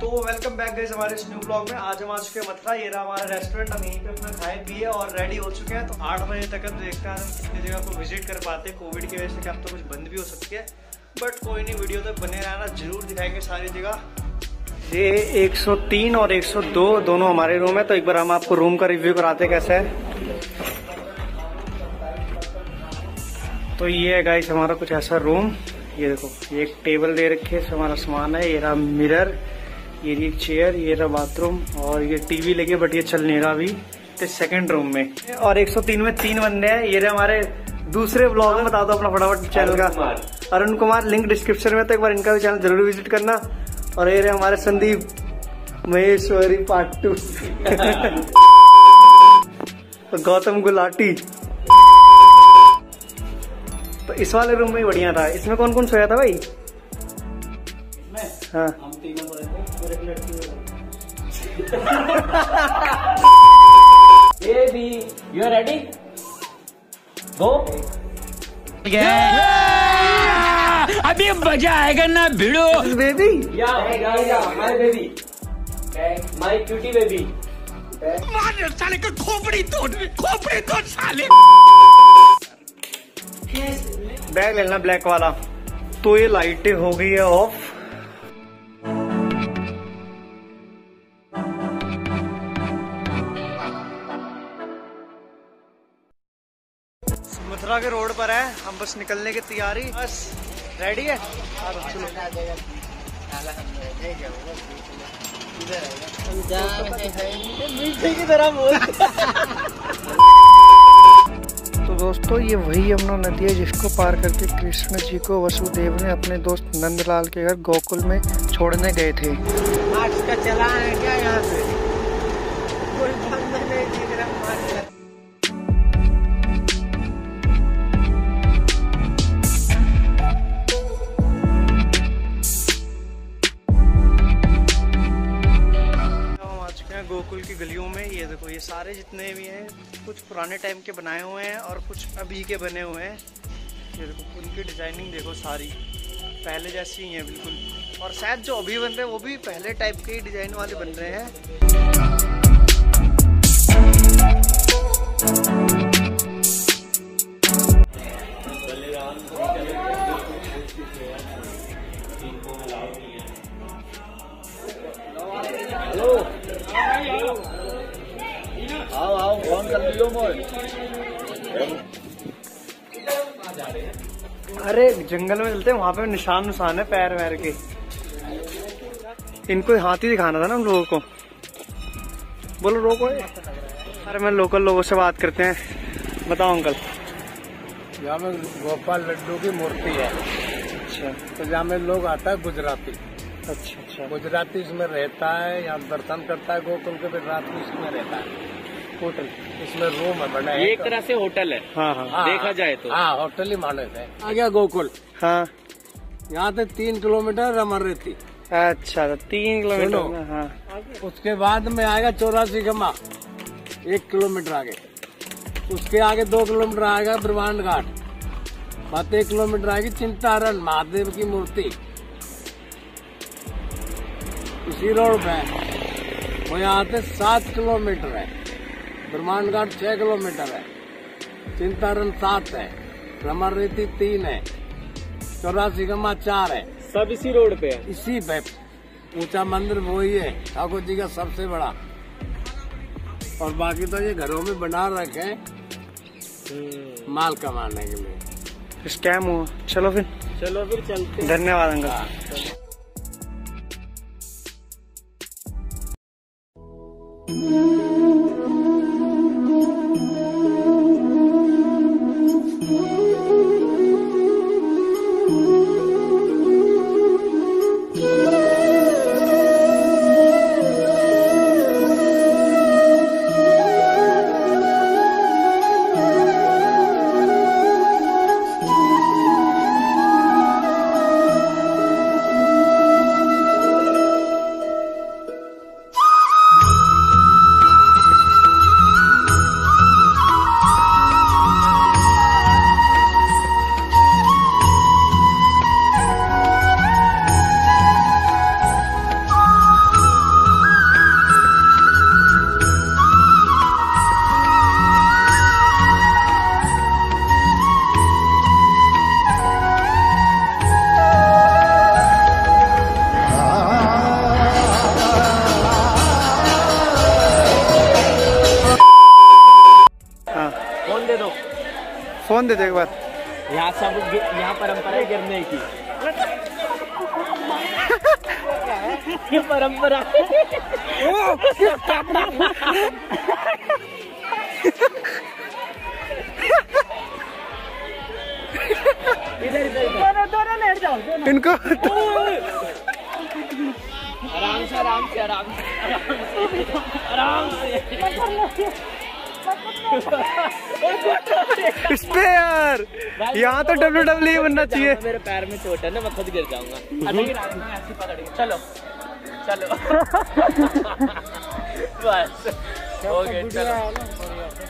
तो welcome back गए हमारे इस न्यू ब्लॉग में। आज हम आ चुके हैं मथुरा। ये रहा हमारा रेस्टोरेंट हम यहीं पे अपना खाए, पिए और रेडी हो चुके हैं। तो आठ बजे तक हम देखते हैं हम कितनी जगह को विज़िट कर पाते हैं। कोविड की वजह से क्या तो कुछ बंद भी हो सकती है। बट कोई नहीं वीडियो तक बने रहना। ज़रूर दिखाएँगे सारी जगह। ये 103 और 102 दोनों हमारे रूम है। तो एक बार हम आपको रूम का रिव्यू कराते कैसा है। तो ये है गाइस हमारा कुछ ऐसा रूम ये देखो, ये एक टेबल दे रखी है। हमारा सामान है। ये रहा मिरर ये रही एक चेयर ये रहा बाथरूम और ये टीवी लगी बट ये चल नहीं रहा अभी। तो सेकंड रूम में। और 103 में तीन बंदे हैं। ये रहे हमारे दूसरे ब्लॉग में बता दो अपना फटाफट चैनल का। अरुण कुमार। लिंक डिस्क्रिप्शन में तो एक बार इनका भी चैनल ज़रूर विज़िट करना। और ये रहे हमारे संदीप महेश्वरी पार्ट टू गौतम गुलाटी। तो इस वाले रूम में बढ़िया था। इसमें कौन कौन सोया था भाई? हाँ। हम तीनों और एक लड़की Baby, you are ready? Go. अभी मज़ा आएगा ना भिड़ो baby Yeah, yeah, yeah. My baby. Okay. My cutie मार साले का खोपड़ी तोड़ खोपड़ी तोड़ साले बैग लेना ब्लैक वाला तो ये लाइटें हो गई है ऑफ़ मथुरा के रोड पर है। हम बस निकलने की तैयारी। बस रेडी है? चलो। तो दोस्तों ये वही यमुना नदी है जिसको पार करके कृष्ण जी को वसुदेव ने अपने दोस्त नंदलाल के घर गोकुल में छोड़ने गए थे। आज का चलान है क्या यहाँ पे देखो, ये सारे जितने भी हैं, कुछ पुराने टाइम के बनाए हुए हैं और कुछ अभी के बने हुए हैं। ये देखो, उनकी डिज़ाइनिंग देखो सारी। पहले जैसी ही है, बिल्कुल। और शायद जो अभी बन रहे हैं, वो भी पहले टाइप के ही डिज़ाइन वाले बन रहे हैं। आओ आओ फ़ोन कर लियो मोर। अरे जंगल में चलते हैं वहाँ पे निशान निशान है पैर वैर के। इनको हाथी दिखाना था ना हम लोगों को। बोलो रोको अरे मैं लोकल लोगों से बात करते हैं। बताओ अंकल यहाँ में गोपाल लड्डू की मूर्ति है। अच्छा। तो यहाँ में लोग आता है गुजराती। अच्छा अच्छा। गुजराती इसमें रहता है यहाँ दर्शन करता है गोकुल के फिर रात को इसमें रहता है। होटल। इसमें रूम है बना एक तरह से होटल है। हाँ हाँ। हाँ, देखा जाए तो। हाँ होटल ही माने थे आ गया गोकुल। हाँ। यहाँ से तीन किलोमीटर रमन रहती अच्छा तो तीन किलोमीटर हाँ। उसके बाद में आएगा चौरासी गमा एक किलोमीटर आगे। उसके आगे दो किलोमीटर आएगा ब्रह्मांड घाट। बात एक किलोमीटर आएगी चिंतारण महादेव की मूर्ति। उसी रोड पे वो यहाँ से सात किलोमीटर है। ब्रह्मांड घाट छह किलोमीटर है। चिंतारण सात है। रमन रीति तीन है। चौरासी गमा चार है। सब इसी रोड पे है। इसी पे ऊँचा मंदिर वही है ठाकुर जी का सबसे बड़ा। और बाकी तो ये घरों में बना रखे हैं। माल कमाने के लिए। स्कैम हुआ। चलो फिर। चलो फिर चलते धन्यवाद अंकल। फ़ोन दे दो एक बार। यहाँ सब यहाँ परंपरा है गिरने की। ये परंपरा। इधर इधर इधर। दोनों लेट जाओ इनको आराम से आराम से आराम से। आराम से। इस पे यार। यहाँ तो डब्ल्यू डब्ल्यू बनना चाहिए। मेरे पैर में चोट है ना मैं खुद गिर जाऊँगा। अभी ऐसे पकड़ के चलो। चलो। बस।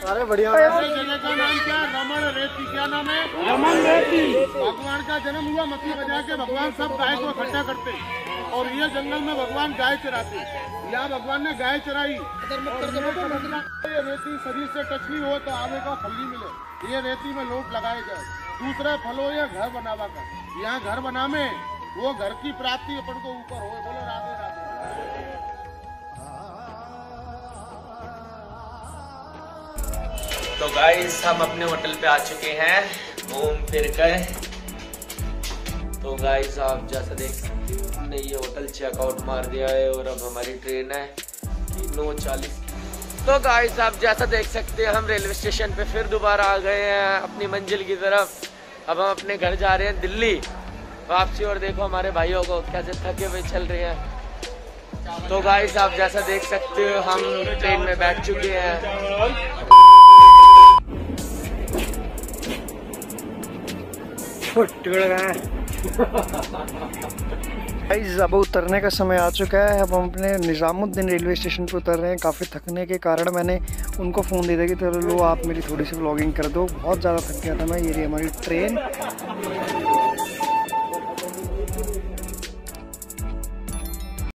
अरे बढ़िया जगह का नाम क्या? रमन रेती। क्या नाम है? रमन रेती। भगवान का जन्म हुआ मती बजा के भगवान सब गाय को इकट्ठा करते। और ये जंगल में भगवान गाय चराते। यहाँ भगवान ने गाय चराई। ये रेती शरीर से टच नहीं हो तो आगे का फली मिले। ये रेती में लोट लगाए जाए दूसरा फल या घर बनावा का यहाँ घर बना में वो घर की प्राप्ति अपन को ऊपर हो बोलो, राधे राधे। तो गाइस हम अपने होटल पे आ चुके हैं। घूम फिर कर। तो गाइस आप जैसा देख सकते हो, हमने ये होटल चेकआउट मार दिया है और अब हमारी ट्रेन है नौ चालीस तो गाइस आप जैसा देख सकते हैं, हम रेलवे स्टेशन पे फिर दोबारा आ गए हैं अपनी मंजिल की तरफ़। अब हम अपने घर जा रहे हैं दिल्ली। वापसी और देखो हमारे भाइयों को कैसे थके हुए चल रहे हैं। तो गाइस आप जैसा देख सकते हो, हम ट्रेन में बैठ चुके हैं। गाइस अब उतरने का समय आ चुका है। अब हम अपने निज़ामुद्दीन रेलवे स्टेशन पर उतर रहे हैं। काफ़ी थकने के कारण मैंने उनको फ़ोन दे दिया कि चलो लो आप मेरी थोड़ी सी व्लॉगिंग कर दो। बहुत ज़्यादा थक गया था मैं। ये रही हमारी ट्रेन